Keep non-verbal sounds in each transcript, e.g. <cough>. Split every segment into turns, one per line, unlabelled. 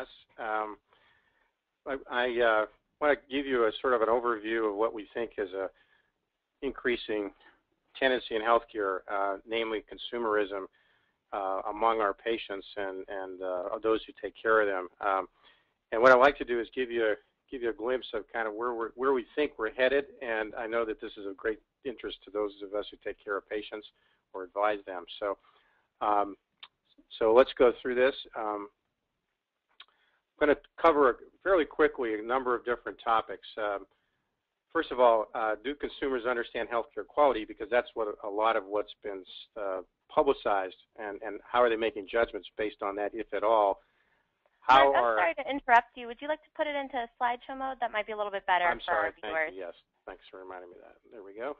us. Um, I, I uh, want to give you a sort of an overview of what we think is a increasing tendency in healthcare, uh, namely consumerism uh, among our patients and, and uh, those who take care of them. Um, and what I'd like to do is give you a, give you a glimpse of kind of where we're, where we think we're headed. And I know that this is of great interest to those of us who take care of patients or advise them. So, um, so let's go through this. Um, going to cover fairly quickly a number of different topics. Um, first of all, uh, do consumers understand healthcare quality? Because that's what a lot of what's been uh, publicized, and, and how are they making judgments based on that, if at all?
How I'm are, sorry to interrupt you. Would you like to put it into slideshow mode? That might be a little bit better
I'm
for
sorry,
our viewers.
Thank you. Yes, thanks for reminding me of that. There we go.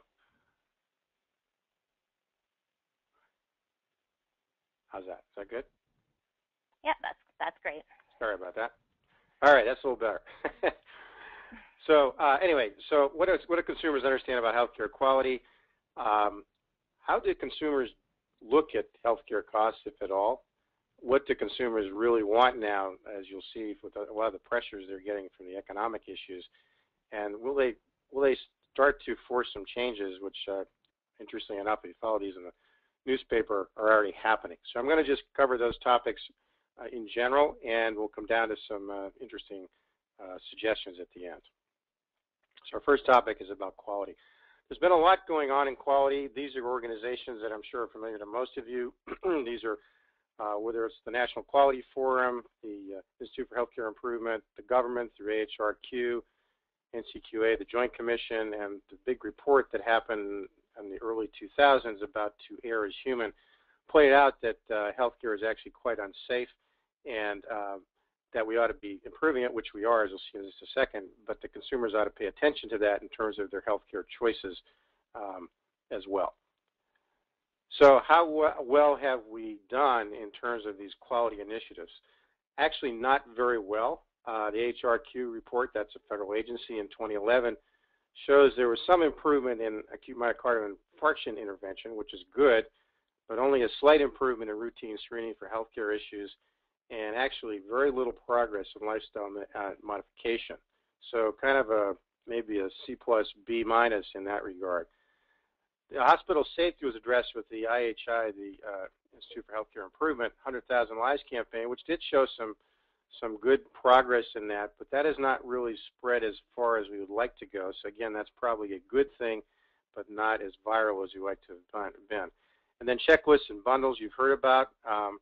How's that? Is that good?
Yeah, that's that's great.
Sorry about that. All right, that's a little better. <laughs> so uh, anyway, so what, is, what do consumers understand about healthcare quality? Um, how do consumers look at healthcare costs, if at all? What do consumers really want now, as you'll see with a lot of the pressures they're getting from the economic issues? And will they will they start to force some changes, which, uh, interestingly enough, if you follow these in the newspaper, are already happening. So I'm going to just cover those topics in general, and we'll come down to some uh, interesting uh, suggestions at the end. So our first topic is about quality. There's been a lot going on in quality. These are organizations that I'm sure are familiar to most of you. <clears throat> These are uh, whether it's the National Quality Forum, the uh, Institute for Healthcare Improvement, the government through AHRQ, NCQA, the Joint Commission, and the big report that happened in the early 2000s about To Err is Human pointed out that uh, healthcare is actually quite unsafe and uh, that we ought to be improving it, which we are, as you'll see in just a second, but the consumers ought to pay attention to that in terms of their healthcare choices um, as well. So how well have we done in terms of these quality initiatives? Actually not very well. Uh, the AHRQ report, that's a federal agency in 2011, shows there was some improvement in acute myocardial infarction intervention, which is good, but only a slight improvement in routine screening for healthcare issues and actually very little progress in lifestyle uh, modification. So kind of a maybe a C plus B minus in that regard. The hospital safety was addressed with the IHI, the uh, Institute for Healthcare Improvement, 100,000 Lives campaign, which did show some some good progress in that, but that has not really spread as far as we would like to go. So again, that's probably a good thing, but not as viral as we like to have been. And then checklists and bundles you've heard about. Um,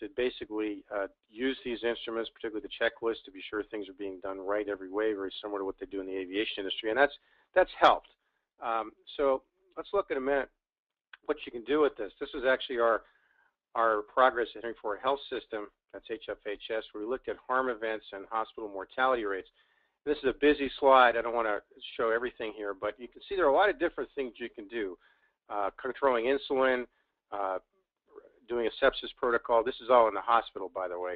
to basically uh, use these instruments, particularly the checklist, to be sure things are being done right every way, very similar to what they do in the aviation industry, and that's that's helped. Um, so let's look at a minute what you can do with this. This is actually our our progress in for a health system. That's HFHS, where we looked at harm events and hospital mortality rates. This is a busy slide. I don't want to show everything here, but you can see there are a lot of different things you can do. Uh, controlling insulin, uh, doing a sepsis protocol. This is all in the hospital, by the way.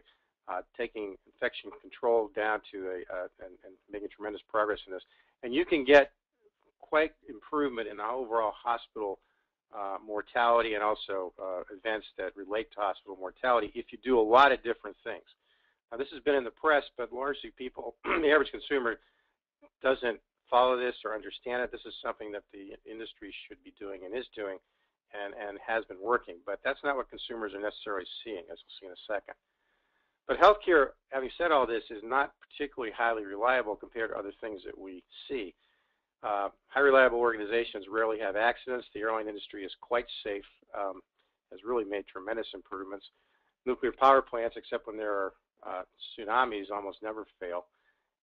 Uh, taking infection control down to a uh, and, and, making tremendous progress in this. And you can get quite improvement in the overall hospital uh, mortality and also uh, events that relate to hospital mortality if you do a lot of different things. Now, this has been in the press, but largely people, <clears throat> the average consumer, doesn't follow this or understand it. This is something that the industry should be doing and is doing and, and has been working. But that's not what consumers are necessarily seeing, as we'll see in a second. But healthcare, having said all this, is not particularly highly reliable compared to other things that we see. Uh, high reliable organizations rarely have accidents. The airline industry is quite safe, um, has really made tremendous improvements. Nuclear power plants, except when there are uh, tsunamis, almost never fail.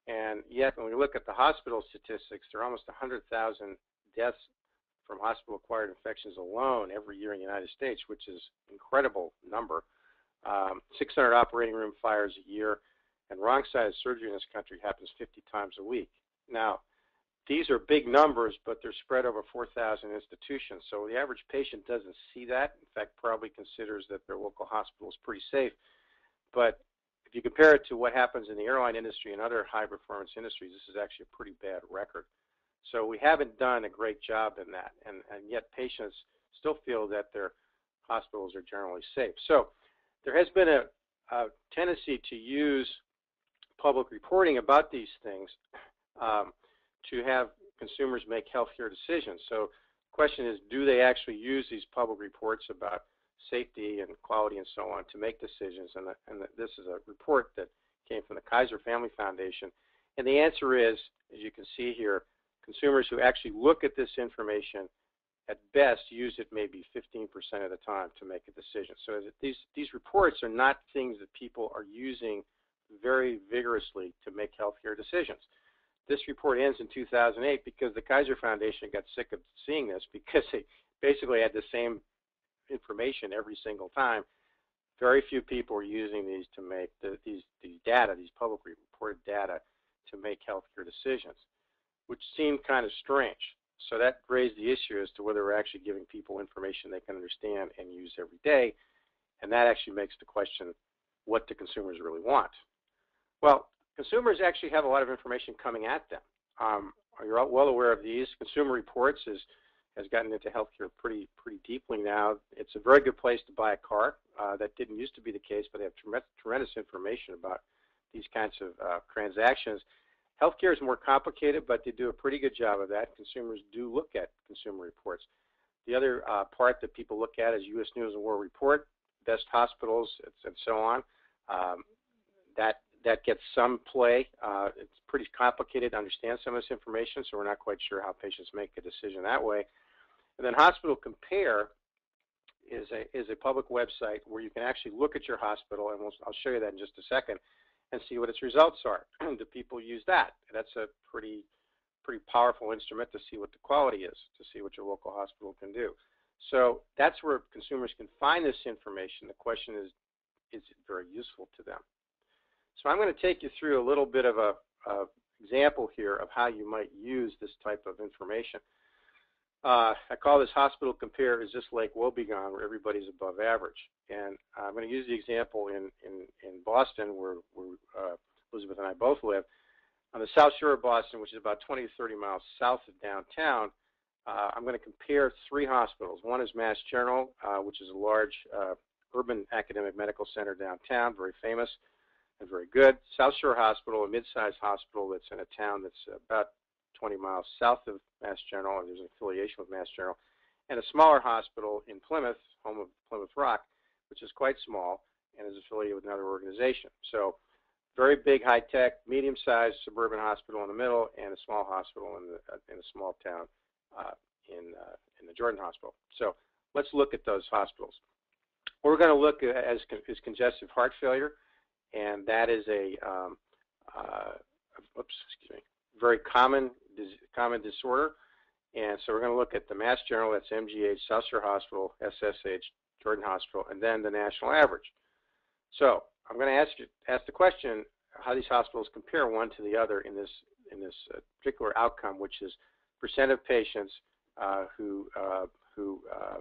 And yet, when we look at the hospital statistics, there are almost 100,000 deaths from hospital-acquired infections alone every year in the United States, which is an incredible number. Um, 600 operating room fires a year, and wrong-sided surgery in this country happens 50 times a week. Now, these are big numbers, but they're spread over 4,000 institutions. So the average patient doesn't see that. In fact, probably considers that their local hospital is pretty safe. But if you compare it to what happens in the airline industry and other high performance industries, this is actually a pretty bad record. So we haven't done a great job in that, and, and yet patients still feel that their hospitals are generally safe. So there has been a, a tendency to use public reporting about these things um, to have consumers make healthcare decisions. So the question is, do they actually use these public reports about safety and quality and so on to make decisions? And, the, and the, this is a report that came from the Kaiser Family Foundation. And the answer is, as you can see here, consumers who actually look at this information at best use it maybe 15% of the time to make a decision. So these, these reports are not things that people are using very vigorously to make healthcare decisions. This report ends in 2008 because the Kaiser Foundation got sick of seeing this <laughs> because they basically had the same information every single time. Very few people were using these to make the, these, these data, these publicly reported data, to make healthcare decisions, which seemed kind of strange. So that raised the issue as to whether we're actually giving people information they can understand and use every day. And that actually makes the question, what do consumers really want? Well, consumers actually have a lot of information coming at them. Um, you're well aware of these. Consumer Reports is, has gotten into healthcare pretty pretty deeply now. It's a very good place to buy a car. Uh, that didn't used to be the case, but they have tremendous information about these kinds of uh, transactions. Healthcare is more complicated, but they do a pretty good job of that. Consumers do look at consumer reports. The other uh, part that people look at is U.S. News and World Report, best hospitals, and so on. Um, that that gets some play. Uh, it's pretty complicated to understand some of this information, so we're not quite sure how patients make a decision that way. And then Hospital Compare is a is a public website where you can actually look at your hospital, and we'll, I'll show you that in just a second and see what its results are. <clears throat> do people use that? That's a pretty pretty powerful instrument to see what the quality is, to see what your local hospital can do. So that's where consumers can find this information. The question is, is it very useful to them? So I'm going to take you through a little bit of a, a example here of how you might use this type of information. Uh, I call this hospital compare is just like Wobegon where everybody's above average. And I'm going to use the example in, in, in Boston where, where uh, Elizabeth and I both live. On the south shore of Boston, which is about 20 to 30 miles south of downtown, uh, I'm going to compare three hospitals. One is Mass General, uh, which is a large uh, urban academic medical center downtown, very famous and very good. South Shore Hospital, a mid-sized hospital that's in a town that's about 20 miles south of Mass General, and there's an affiliation with Mass General, and a smaller hospital in Plymouth, home of Plymouth Rock, which is quite small and is affiliated with another organization. So very big, high-tech, medium-sized suburban hospital in the middle, and a small hospital in, the, uh, in a small town uh, in, uh, in the Jordan Hospital. So let's look at those hospitals. What we're going to look at as is congestive heart failure, and that is a um, uh, oops, excuse me, very common common disorder. And so we're going to look at the Mass General, that's MGH, Shore Hospital, SSH, Jordan Hospital, and then the national average. So I'm going to ask you ask the question how these hospitals compare one to the other in this in this uh, particular outcome, which is percent of patients uh, who uh, who uh,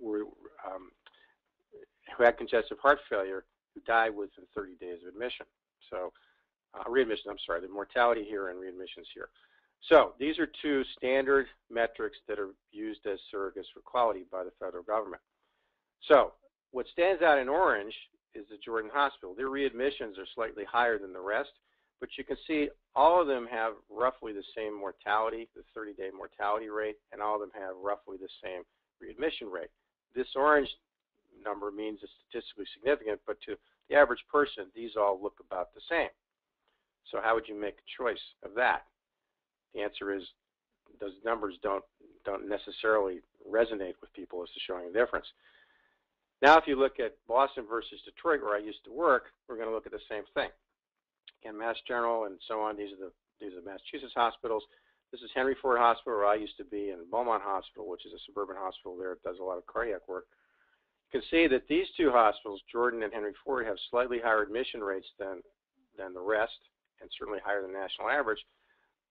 were um, who had congestive heart failure who died within 30 days of admission. So uh, readmission, I'm sorry, the mortality here and readmissions here. So these are two standard metrics that are used as surrogates for quality by the federal government. So what stands out in orange is the Jordan Hospital. Their readmissions are slightly higher than the rest, but you can see all of them have roughly the same mortality, the 30-day mortality rate, and all of them have roughly the same readmission rate. This orange number means it's statistically significant, but to the average person, these all look about the same. So how would you make a choice of that? The answer is those numbers don't don't necessarily resonate with people as to showing a difference. Now, if you look at Boston versus Detroit, where I used to work, we're going to look at the same thing. Again, Mass General and so on. These are the these are the Massachusetts hospitals. This is Henry Ford Hospital, where I used to be, and Beaumont Hospital, which is a suburban hospital there. Does a lot of cardiac work. You can see that these two hospitals, Jordan and Henry Ford, have slightly higher admission rates than than the rest, and certainly higher than the national average.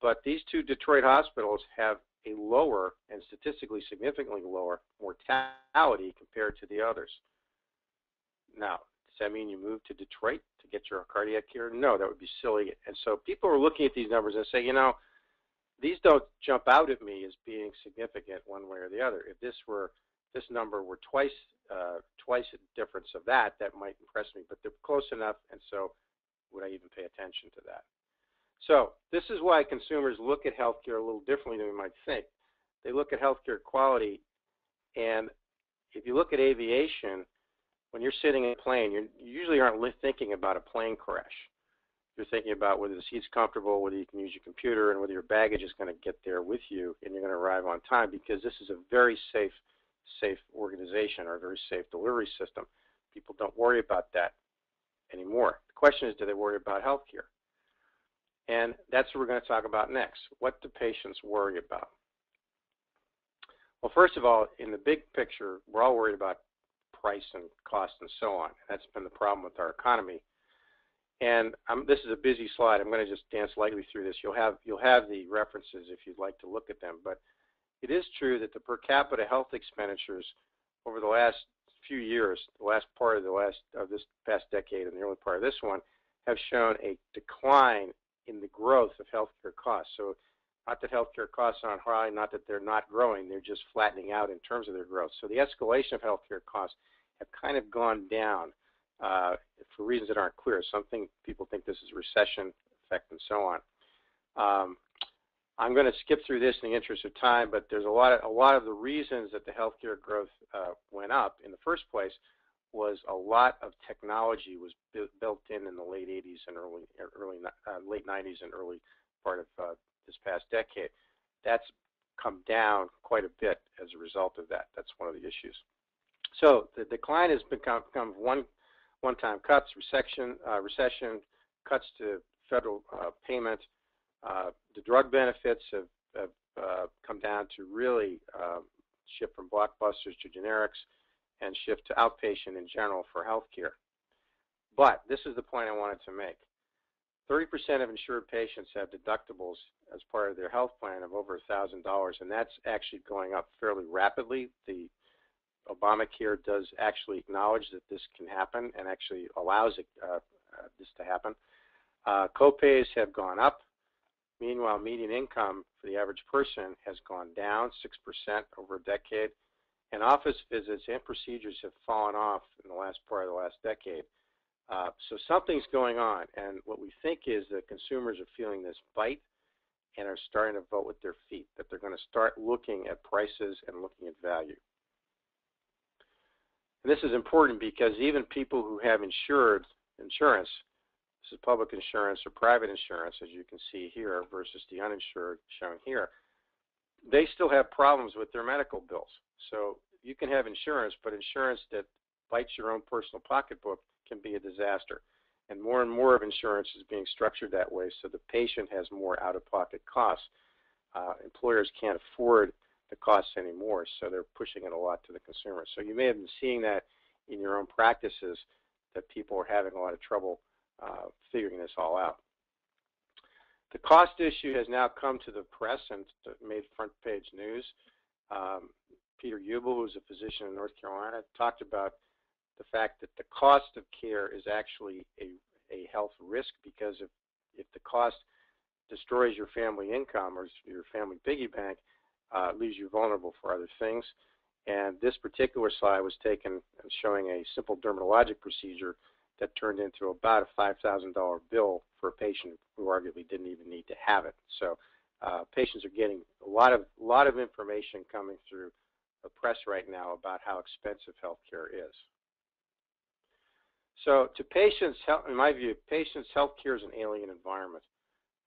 But these two Detroit hospitals have a lower and statistically significantly lower mortality compared to the others. Now, does that mean you move to Detroit to get your cardiac care? No, that would be silly. And so people are looking at these numbers and say, you know, these don't jump out at me as being significant one way or the other. If this were this number were twice uh, twice the difference of that, that might impress me. But they're close enough, and so would I even pay attention to that? So this is why consumers look at healthcare a little differently than we might think. They look at healthcare quality, and if you look at aviation, when you're sitting in a plane, you usually aren't thinking about a plane crash. You're thinking about whether the seat's comfortable, whether you can use your computer, and whether your baggage is going to get there with you, and you're going to arrive on time because this is a very safe, safe organization or a very safe delivery system. People don't worry about that anymore. The question is, do they worry about healthcare? And that's what we're going to talk about next. What do patients worry about? Well, first of all, in the big picture, we're all worried about price and cost and so on. That's been the problem with our economy. And I'm, this is a busy slide. I'm going to just dance lightly through this. You'll have you'll have the references if you'd like to look at them. But it is true that the per capita health expenditures over the last few years, the last part of the last of this past decade and the early part of this one, have shown a decline in the growth of healthcare costs. So not that healthcare costs aren't high, not that they're not growing, they're just flattening out in terms of their growth. So the escalation of healthcare costs have kind of gone down uh, for reasons that aren't clear. Some think, people think this is recession effect and so on. Um, I'm going to skip through this in the interest of time, but there's a lot of, a lot of the reasons that the healthcare growth uh, went up in the first place was a lot of technology was built in in the late 80s and early early uh, late 90s and early part of uh, this past decade. That's come down quite a bit as a result of that. That's one of the issues. So the decline has become, become one one-time cuts, recession, uh, recession, cuts to federal uh, payment. Uh, the drug benefits have, have uh, come down to really um, shift from blockbusters to generics and shift to outpatient in general for healthcare. But this is the point I wanted to make. 30% of insured patients have deductibles as part of their health plan of over $1,000, and that's actually going up fairly rapidly. The Obamacare does actually acknowledge that this can happen and actually allows it, uh, uh, this to happen. Uh, copays have gone up. Meanwhile, median income for the average person has gone down 6% over a decade, and office visits and procedures have fallen off in the last part of the last decade. Uh, so something's going on, and what we think is that consumers are feeling this bite and are starting to vote with their feet, that they're going to start looking at prices and looking at value. And this is important because even people who have insured insurance, this is public insurance or private insurance, as you can see here, versus the uninsured shown here, they still have problems with their medical bills. So you can have insurance, but insurance that bites your own personal pocketbook can be a disaster. And more and more of insurance is being structured that way so the patient has more out of pocket costs. Uh, employers can't afford the costs anymore, so they're pushing it a lot to the consumer. So you may have been seeing that in your own practices that people are having a lot of trouble uh, figuring this all out. The cost issue has now come to the press and made front page news. Um, Peter Ubel, who's a physician in North Carolina, talked about the fact that the cost of care is actually a, a health risk because if, if the cost destroys your family income or your family piggy bank, uh, leaves you vulnerable for other things. And this particular slide was taken showing a simple dermatologic procedure that turned into about a $5,000 bill for a patient who arguably didn't even need to have it. So uh, patients are getting a lot of lot of information coming through the press right now about how expensive healthcare is. So to patients, in my view, patients' healthcare is an alien environment.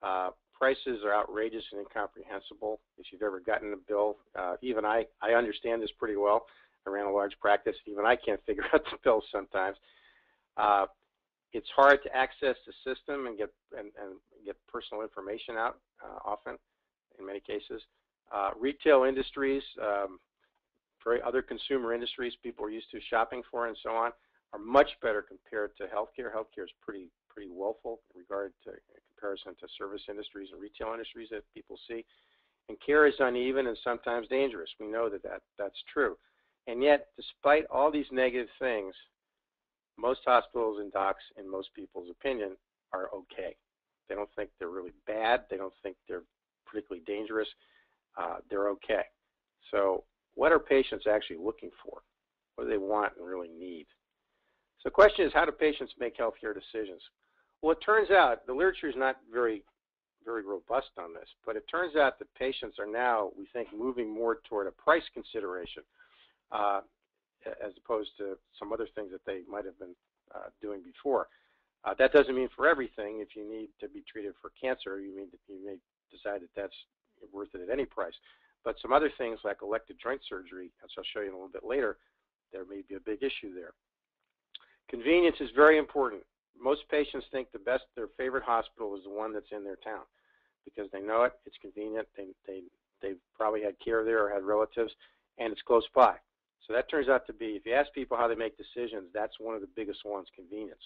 Uh, prices are outrageous and incomprehensible. If you've ever gotten a bill, uh, even I, I understand this pretty well. I ran a large practice. Even I can't <laughs> figure out the bills sometimes. Uh, it's hard to access the system and get and, and get personal information out uh, often, in many cases. Uh, retail industries, um, other consumer industries people are used to shopping for and so on, are much better compared to healthcare. Healthcare is pretty pretty woeful in regard to in comparison to service industries and retail industries that people see. And care is uneven and sometimes dangerous. We know that, that that's true. And yet, despite all these negative things, most hospitals and docs, in most people's opinion, are okay. They don't think they're really bad. They don't think they're particularly dangerous. Uh, they're okay. So, what are patients actually looking for? What do they want and really need? So, the question is, how do patients make healthcare decisions? Well, it turns out the literature is not very, very robust on this, but it turns out that patients are now, we think, moving more toward a price consideration uh, as opposed to some other things that they might have been uh, doing before. Uh, that doesn't mean for everything. If you need to be treated for cancer, you may, you may decide that that's worth it at any price. But some other things like elective joint surgery, as I'll show you in a little bit later, there may be a big issue there. Convenience is very important. Most patients think the best, their favorite hospital is the one that's in their town because they know it, it's convenient, they, they, they've probably had care there or had relatives, and it's close by. So that turns out to be, if you ask people how they make decisions, that's one of the biggest ones, convenience.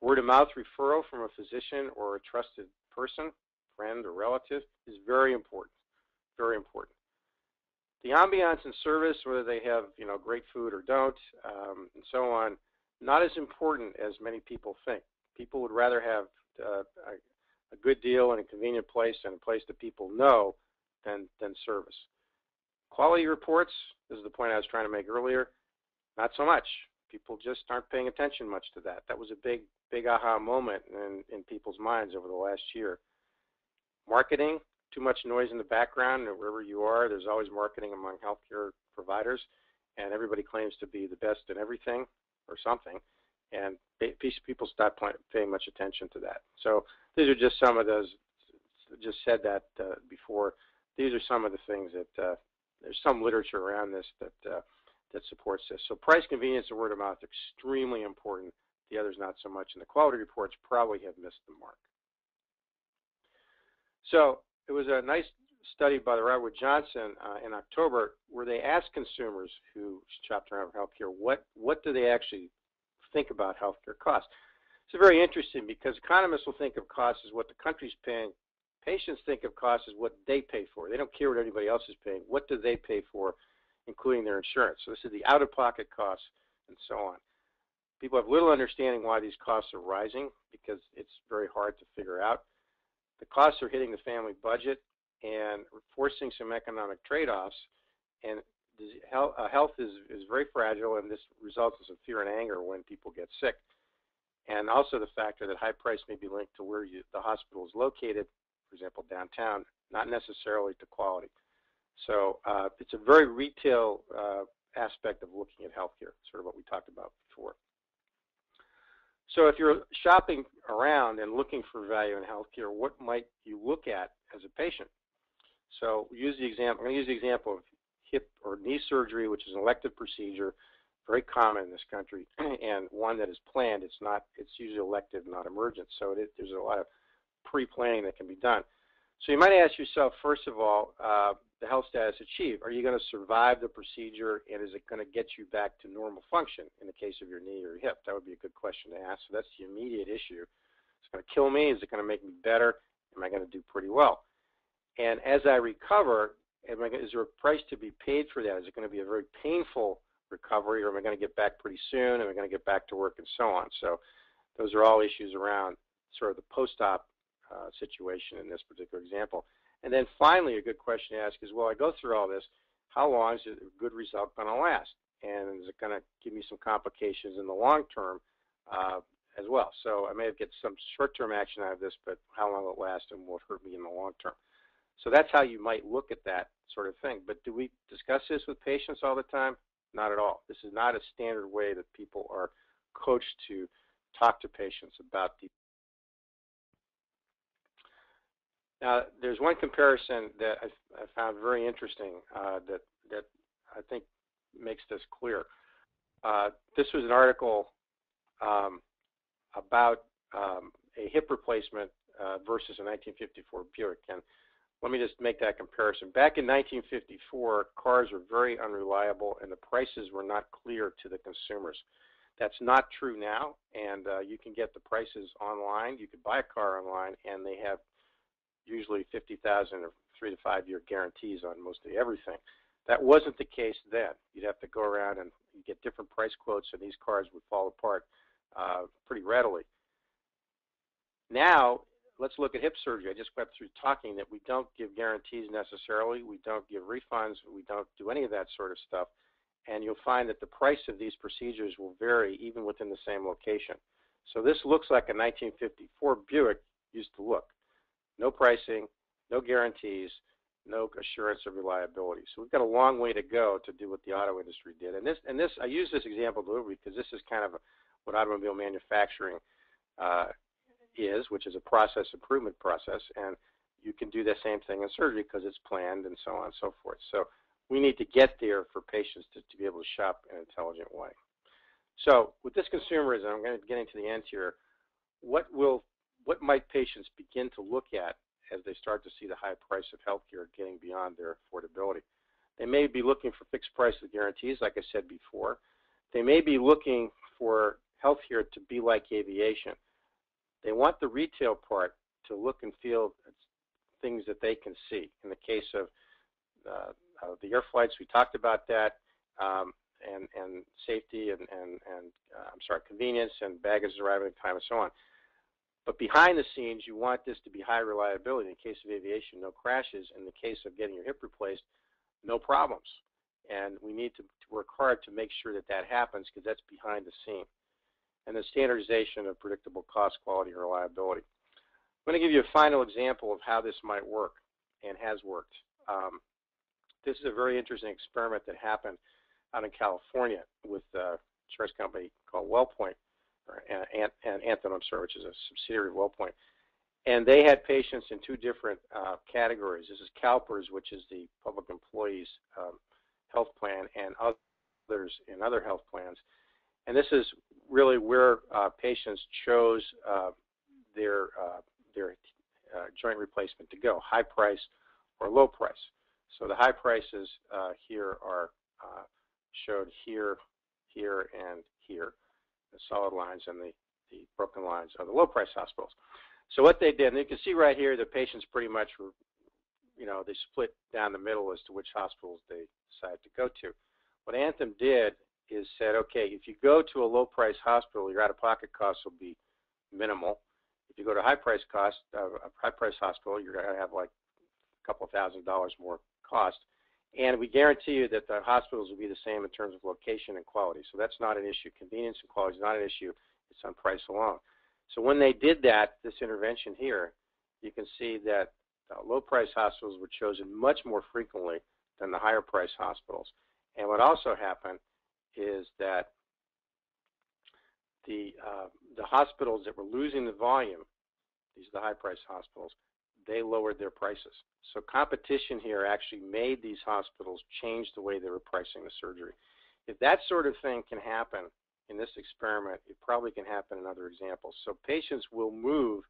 Word of mouth referral from a physician or a trusted person, friend or relative, is very important, very important. The ambiance and service, whether they have you know great food or don't, um, and so on, not as important as many people think. People would rather have uh, a, a good deal in a convenient place and a place that people know than than service. Quality reports, this is the point I was trying to make earlier, not so much. People just aren't paying attention much to that. That was a big, big aha moment in, in people's minds over the last year. Marketing, too much noise in the background, wherever you are, there's always marketing among healthcare providers, and everybody claims to be the best in everything or something, and people stop paying much attention to that. So these are just some of those, just said that uh, before, these are some of the things that uh, there's some literature around this that uh, that supports this. So price, convenience, and word of mouth extremely important. The others not so much, and the quality reports probably have missed the mark. So it was a nice study by the Robert Johnson uh, in October where they asked consumers who shopped around for healthcare what what do they actually think about healthcare costs. It's very interesting because economists will think of costs as what the country's paying Patients think of costs as what they pay for. They don't care what anybody else is paying. What do they pay for, including their insurance? So this is the out-of-pocket costs and so on. People have little understanding why these costs are rising because it's very hard to figure out. The costs are hitting the family budget and forcing some economic trade-offs. And uh, health is, is very fragile, and this results in some fear and anger when people get sick. And also the factor that high price may be linked to where you, the hospital is located example, downtown, not necessarily to quality. So uh, it's a very retail uh, aspect of looking at healthcare, sort of what we talked about before. So if you're shopping around and looking for value in healthcare, what might you look at as a patient? So use the example. I'm going to use the example of hip or knee surgery, which is an elective procedure, very common in this country, <clears throat> and one that is planned. It's not. It's usually elective, not emergent. So it, there's a lot of pre-planning that can be done. So you might ask yourself, first of all, uh, the health status achieved. Are you going to survive the procedure and is it going to get you back to normal function in the case of your knee or your hip? That would be a good question to ask. So that's the immediate issue. It's going to kill me. Is it going to make me better? Am I going to do pretty well? And as I recover, am I, is there a price to be paid for that? Is it going to be a very painful recovery or am I going to get back pretty soon? Am I going to get back to work and so on? So those are all issues around sort of the post-op uh, situation in this particular example. And then finally, a good question to ask is, well, I go through all this, how long is a good result going to last? And is it going to give me some complications in the long term uh, as well? So I may get some short-term action out of this, but how long will it last and will it hurt me in the long term? So that's how you might look at that sort of thing. But do we discuss this with patients all the time? Not at all. This is not a standard way that people are coached to talk to patients about the Now, there's one comparison that I, I found very interesting uh, that that I think makes this clear. Uh, this was an article um, about um, a hip replacement uh, versus a 1954 Buick, and let me just make that comparison. Back in 1954, cars were very unreliable, and the prices were not clear to the consumers. That's not true now, and uh, you can get the prices online. You could buy a car online, and they have usually 50,000 or three to five year guarantees on mostly everything. That wasn't the case then. You'd have to go around and get different price quotes, and these cars would fall apart uh, pretty readily. Now, let's look at hip surgery. I just went through talking that we don't give guarantees necessarily. We don't give refunds. We don't do any of that sort of stuff. And you'll find that the price of these procedures will vary even within the same location. So this looks like a 1954 Buick used to look. No pricing, no guarantees, no assurance of reliability. So we've got a long way to go to do what the auto industry did. And this, and this, I use this example because this is kind of what automobile manufacturing uh, is, which is a process improvement process. And you can do the same thing in surgery because it's planned and so on and so forth. So we need to get there for patients to, to be able to shop in an intelligent way. So with this consumerism, I'm going to get into the end here. What will, what might patients begin to look at as they start to see the high price of healthcare getting beyond their affordability? They may be looking for fixed price guarantees, like I said before. They may be looking for healthcare to be like aviation. They want the retail part to look and feel things that they can see. In the case of uh, the air flights, we talked about that, um, and, and safety and, and, and uh, I'm sorry, convenience and baggage arriving in time and so on. But behind the scenes, you want this to be high reliability. In the case of aviation, no crashes. In the case of getting your hip replaced, no problems. And we need to, to work hard to make sure that that happens because that's behind the scene. And the standardization of predictable cost, quality, and reliability. I'm going to give you a final example of how this might work and has worked. Um, this is a very interesting experiment that happened out in California with an insurance company called WellPoint, or Anthem, I'm sorry, which is a subsidiary of WellPoint. And they had patients in two different uh, categories. This is CalPERS, which is the public employees um, health plan, and others in other health plans. And this is really where uh, patients chose uh, their uh, their uh, joint replacement to go, high price or low price. So the high prices uh, here are showed here, here, and here, the solid lines and the, the broken lines are the low price hospitals. So what they did, and you can see right here, the patients pretty much were, you know, they split down the middle as to which hospitals they decided to go to. What Anthem did is said, okay, if you go to a low price hospital, your out of pocket costs will be minimal. If you go to high price cost, uh, a high price hospital, you're going to have like a couple thousand dollars more cost. And we guarantee you that the hospitals will be the same in terms of location and quality. So that's not an issue. Convenience and quality is not an issue. It's on price alone. So when they did that, this intervention here, you can see that low price hospitals were chosen much more frequently than the higher price hospitals. And what also happened is that the uh, the hospitals that were losing the volume, these are the high price hospitals, they lowered their prices. So competition here actually made these hospitals change the way they were pricing the surgery. If that sort of thing can happen in this experiment, it probably can happen in other examples. So patients will move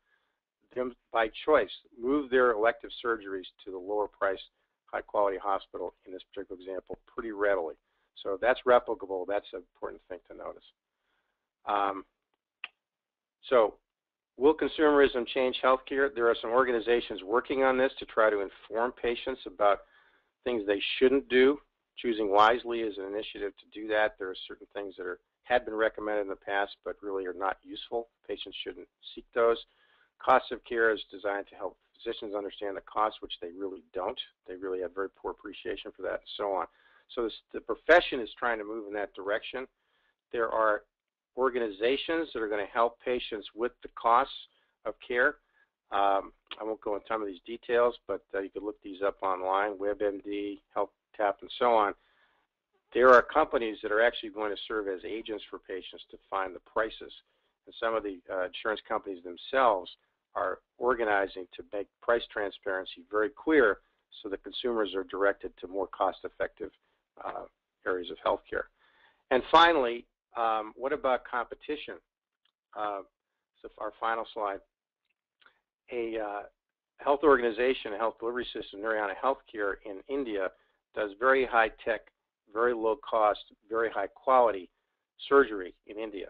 them by choice, move their elective surgeries to the lower priced high quality hospital in this particular example pretty readily. So if that's replicable, that's an important thing to notice. Um, so will consumerism change healthcare? There are some organizations working on this to try to inform patients about things they shouldn't do. Choosing wisely is an initiative to do that. There are certain things that are had been recommended in the past but really are not useful. Patients shouldn't seek those. Cost of care is designed to help physicians understand the cost, which they really don't. They really have very poor appreciation for that and so on. So this, the profession is trying to move in that direction. There are organizations that are going to help patients with the costs of care. Um, I won't go into some of these details, but uh, you can look these up online, WebMD, HealthTap, and so on. There are companies that are actually going to serve as agents for patients to find the prices. And some of the uh, insurance companies themselves are organizing to make price transparency very clear so that consumers are directed to more cost-effective uh, areas of healthcare. And finally, um, what about competition? Uh, so our final slide. A uh, health organization, a health delivery system, Narayana Healthcare in India, does very high tech, very low cost, very high quality surgery in India.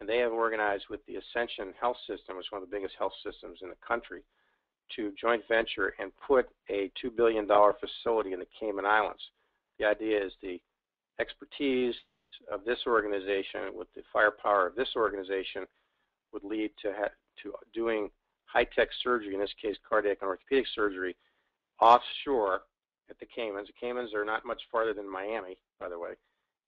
And they have organized with the Ascension Health System, which is one of the biggest health systems in the country, to joint venture and put a $2 billion facility in the Cayman Islands. The idea is the expertise, of this organization with the firepower of this organization would lead to to doing high-tech surgery, in this case cardiac and orthopedic surgery, offshore at the Caymans. The Caymans are not much farther than Miami, by the way,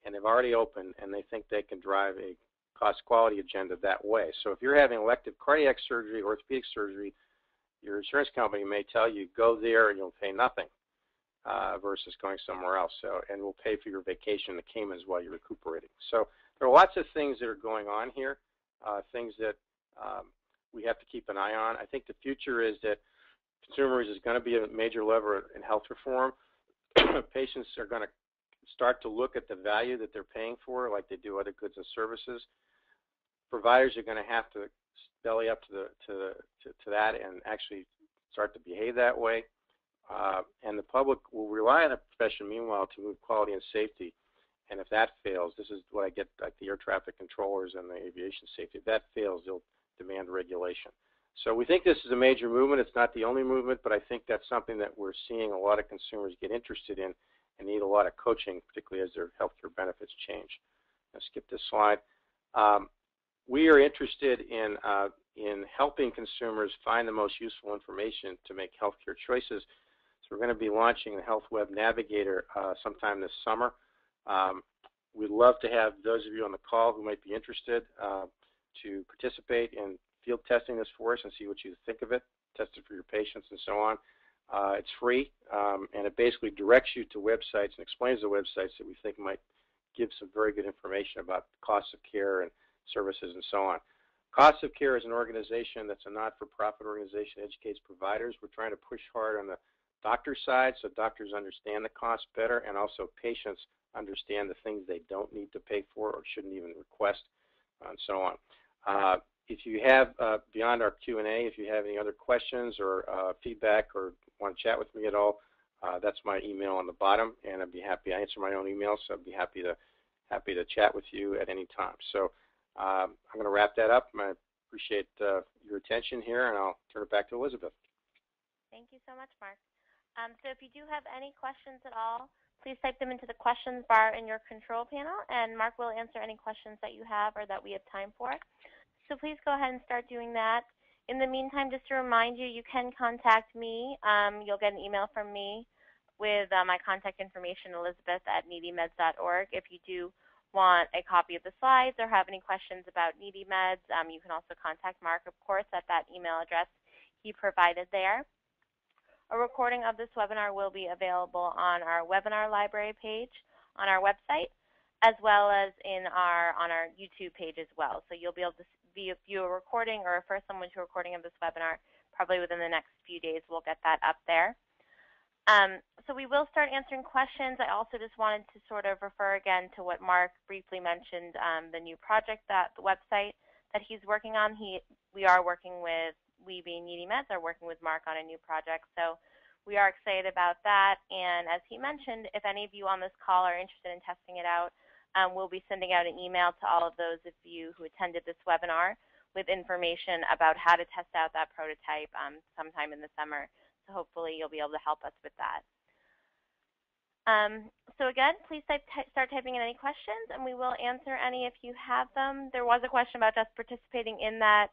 and they've already opened, and they think they can drive a cost quality agenda that way. So if you're having elective cardiac surgery, orthopedic surgery, your insurance company may tell you go there and you'll pay nothing uh, versus going somewhere else. So and we'll pay for your vacation in the Caymans while you're recuperating. So there are lots of things that are going on here, uh, things that um, we have to keep an eye on. I think the future is that consumers is going to be a major lever in health reform. <clears throat> Patients are going to start to look at the value that they're paying for, like they do other goods and services. Providers are going to have to belly up to the to the to, to that and actually start to behave that way. Uh, and the public will rely on the profession, meanwhile, to move quality and safety. And if that fails, this is what I get like the air traffic controllers and the aviation safety. If that fails, they'll demand regulation. So we think this is a major movement. It's not the only movement, but I think that's something that we're seeing a lot of consumers get interested in and need a lot of coaching, particularly as their healthcare benefits change. I'll skip this slide. Um, we are interested in uh, in helping consumers find the most useful information to make healthcare choices. We're going to be launching the Health Web Navigator uh, sometime this summer. Um, we'd love to have those of you on the call who might be interested uh, to participate in field testing this for us and see what you think of it, test it for your patients and so on. Uh, it's free, um, and it basically directs you to websites and explains the websites that we think might give some very good information about costs of care and services and so on. Cost of Care is an organization that's a not-for-profit organization, that educates providers. We're trying to push hard on the doctor side so doctors understand the cost better and also patients understand the things they don't need to pay for or shouldn't even request and so on. Uh, if you have, uh, beyond our Q&A, if you have any other questions or uh, feedback or want to chat with me at all, uh, that's my email on the bottom, and I'd be happy. I answer my own email, so I'd be happy to happy to chat with you at any time. So um, I'm going to wrap that up. I appreciate uh, your attention here, and I'll turn it back to Elizabeth.
Thank you so much, Mark. Um, so if you do have any questions at all, please type them into the questions bar in your control panel, and Mark will answer any questions that you have or that we have time for. So please go ahead and start doing that. In the meantime, just to remind you, you can contact me. Um, you'll get an email from me with uh, my contact information, elizabeth at needymeds.org. If you do want a copy of the slides or have any questions about NeedyMeds, um, you can also contact Mark, of course, at that email address he provided there. A recording of this webinar will be available on our webinar library page on our website, as well as in our on our YouTube page as well. So you'll be able to view, view a recording or refer someone to a recording of this webinar, probably within the next few days, we'll get that up there. Um, so we will start answering questions. I also just wanted to sort of refer again to what Mark briefly mentioned, um, the new project that the website that he's working on. He, we are working with, we being NeedyMeds are working with Mark on a new project. So we are excited about that. And as he mentioned, if any of you on this call are interested in testing it out, um, we'll be sending out an email to all of those of you who attended this webinar with information about how to test out that prototype um, sometime in the summer. So hopefully you'll be able to help us with that. Um, so again, please type, start typing in any questions, and we will answer any if you have them. There was a question about us participating in that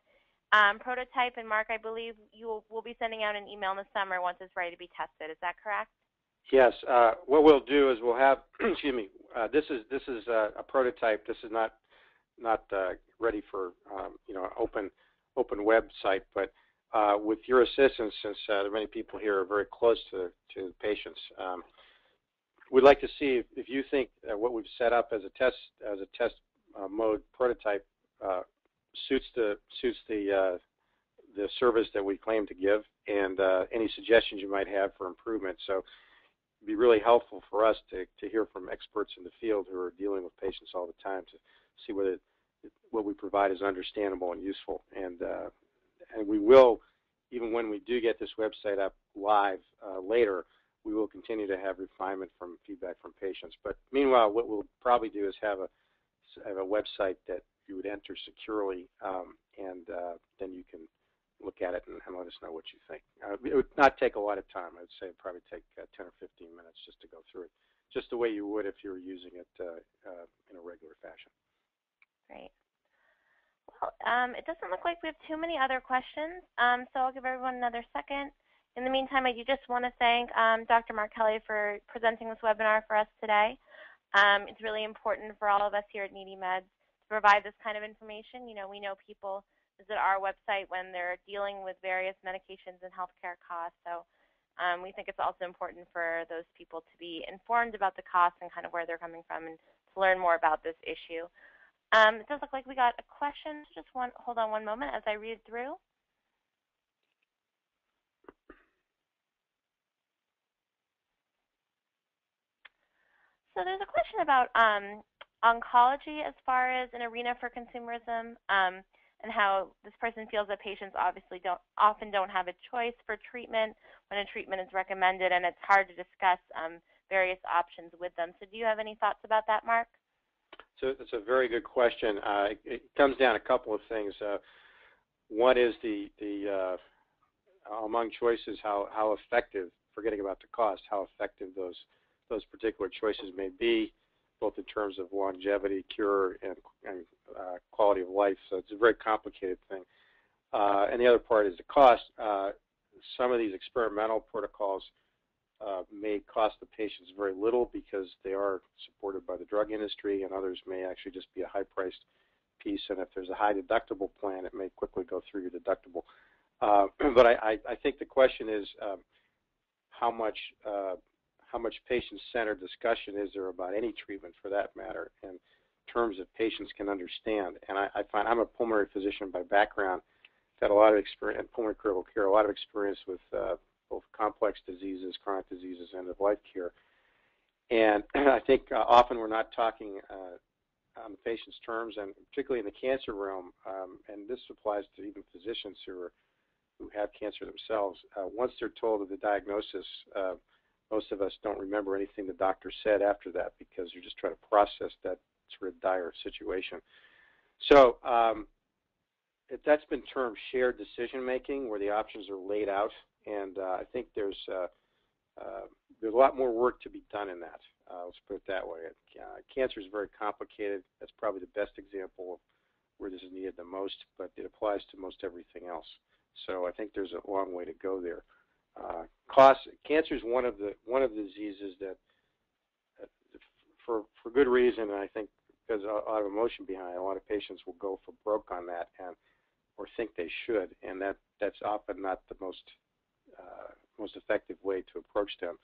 um, prototype, and Mark, I believe you will we'll be sending out an email in the summer once it's ready to be tested. Is that correct?
Yes. Uh, what we'll do is we'll have, <clears throat> excuse me, uh, this is this is a, a, prototype. This is not not uh, ready for um, you know open open website, but uh, with your assistance, since uh, many people here are very close to to patients, um, we'd like to see if, if you think what we've set up as a test as a test uh, mode prototype suits the suits the the service that we claim to give, and any suggestions you might have for improvement. So it'd be really helpful for us to, to hear from experts in the field who are dealing with patients all the time to see whether what we provide is understandable and useful. And uh, and we will, even when we do get this website up live uh, later, we will continue to have refinement from feedback from patients. But meanwhile, what we'll probably do is have a have a website that you would enter securely, um, and uh, then you can look at it and, and, let us know what you think. Uh, it would not take a lot of time. I would say it'd probably take uh, 10 or 15 minutes just to go through it, just the way you would if you were using it uh, uh in a regular fashion.
Great. Well, um, it doesn't look like we have too many other questions, um, so I'll give everyone another second. In the meantime, I do just want to thank um, Dr. Mark Kelly for presenting this webinar for us today. Um, it's really important for all of us here at NeedyMeds provide this kind of information. You know, we know people visit our website when they're dealing with various medications and healthcare costs. So um, we think it's also important for those people to be informed about the costs and kind of where they're coming from and to learn more about this issue. Um, it does look like we got a question. Just one, hold on one moment as I read through. So there's a question about um, oncology as far as an arena for consumerism um, and how this person feels that patients obviously don't often don't have a choice for treatment when a treatment is recommended and it's hard to discuss um, various options with them. So do you have any thoughts about that, Mark?
So it's a very good question. Uh, it, it, comes down a couple of things. Uh, one is the the uh, among choices how how effective, forgetting about the cost, how effective those those particular choices may be, both in terms of longevity, cure, and, and uh, quality of life. So it's a very complicated thing. Uh, and the other part is the cost. Uh, some of these experimental protocols uh, may cost the patients very little because they are supported by the drug industry, and others may actually just be a high-priced piece. And if there's a high deductible plan, it may quickly go through your deductible. Uh, <clears throat> but I, I, think the question is um, how much uh, how much patient-centered discussion is there about any treatment for that matter in terms of patients can understand. And I, I find I'm a pulmonary physician by background, got a lot of experience in pulmonary critical care, a lot of experience with uh, both complex diseases, chronic diseases, and of life care. And <clears throat> I think uh, often we're not talking uh, on the patient's terms, and particularly in the cancer realm, um, and this applies to even physicians who are who have cancer themselves. Uh, once they're told of the diagnosis, uh, most of us don't remember anything the doctor said after that because you're just trying to process that sort of dire situation. So um, that's been termed shared decision making, where the options are laid out, and uh, I think there's uh, uh, there's a lot more work to be done in that. Uh, let's put it that way. Uh, cancer is very complicated. That's probably the best example of where this is needed the most, but it applies to most everything else. So I think there's a long way to go there. Uh, cost cancer is one of the one of the diseases that, for for good reason, and I think there's a lot of emotion behind it. A lot of patients will go for broke on that, and or think they should, and that that's often not the most uh, most effective way to approach them.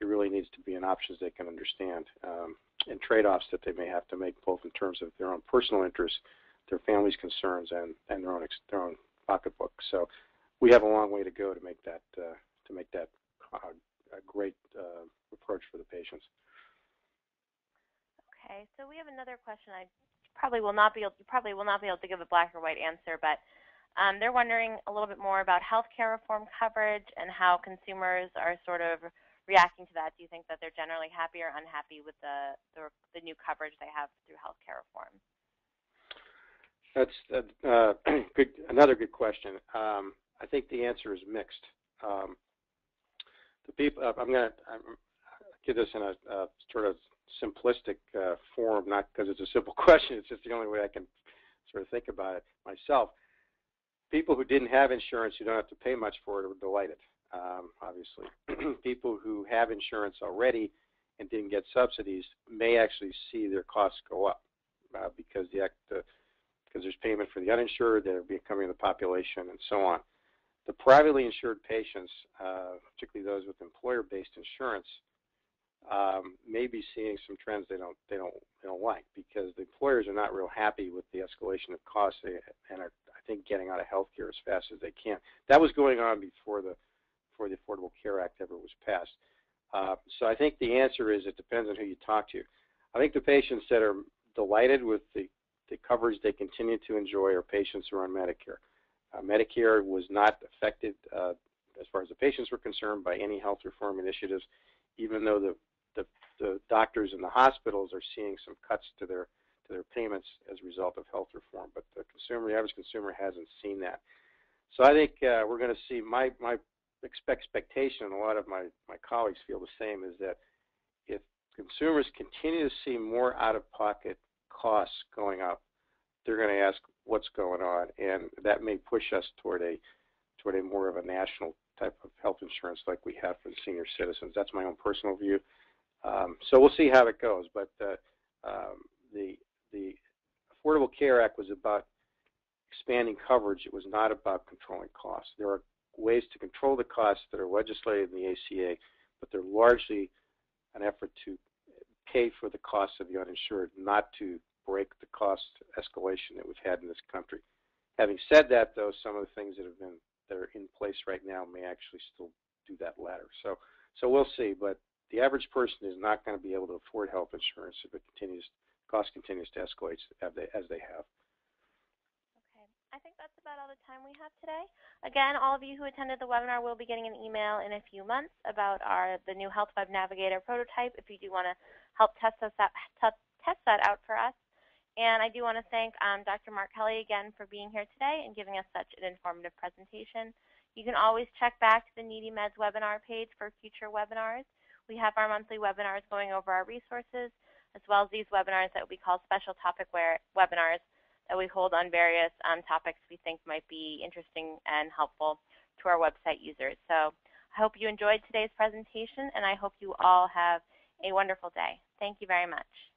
It really needs to be an options they can understand um, and trade-offs that they may have to make, both in terms of their own personal interests, their family's concerns, and and their own their own pocketbook. So we have a long way to go to make that uh, to make that a great uh, approach for the patients.
Okay, so we have another question. I probably will not be able, you probably will not be able to give a black or white answer, but um, they're wondering a little bit more about healthcare reform coverage and how consumers are sort of reacting to that. Do you think that they're generally happy or unhappy with the the, the new coverage they have through healthcare reform?
That's uh, <clears throat> good. Another good question. Um, I think the answer is mixed. Um, the people, uh, I'm going to give this in a, a sort of simplistic uh, form, not because it's a simple <laughs> question. It's just the only way I can sort of think about it myself. People who didn't have insurance, who don't have to pay much for it, are delighted. Um, obviously, <clears throat> people who have insurance already and didn't get subsidies may actually see their costs go up uh, because the because there's payment for the uninsured, they're becoming the population, and so on. The privately insured patients, uh, particularly those with employer-based insurance, um, may be seeing some trends they don't they don't they don't like because the employers are not real happy with the escalation of costs and are I think getting out of healthcare as fast as they can. That was going on before the before the Affordable Care Act ever was passed. Uh, so I think the answer is it depends on who you talk to. I think the patients that are delighted with the, the coverage they continue to enjoy are patients who are on Medicare. Uh, Medicare was not affected, uh, as far as the patients were concerned, by any health reform initiatives, even though the, the, the doctors and the hospitals are seeing some cuts to their to their payments as a result of health reform. But the consumer, the average consumer, hasn't seen that. So I think uh, we're going to see my my expectation, and a lot of my my colleagues feel the same, is that if consumers continue to see more out-of-pocket costs going up, they're going to ask what's going on, and that may push us toward a toward a more of a national type of health insurance like we have for senior citizens. That's my own personal view. Um, so we'll see how it goes, but uh, um, the the Affordable Care Act was about expanding coverage. It was not about controlling costs. There are ways to control the costs that are legislated in the ACA, but they're largely an effort to pay for the costs of the uninsured, not to cost escalation that we've had in this country. Having said that, though, some of the things that have been that are in place right now may actually still do that latter. So, so we'll see. But the average person is not going to be able to afford health insurance if it continues cost continues to escalate as they, as they have.
Okay, I think that's about all the time we have today. Again, all of you who attended the webinar will be getting an email in a few months about our the new Health Web Navigator prototype if you do want to help test, us out, test that out for us. And I do want to thank um, Dr. Mark Kelly again for being here today and giving us such an informative presentation. You can always check back to the NeedyMeds webinar page for future webinars. We have our monthly webinars going over our resources, as well as these webinars that we call special topic webinars that we hold on various um, topics we think might be interesting and helpful to our website users. So I hope you enjoyed today's presentation, and I hope you all have a wonderful day. Thank you very much.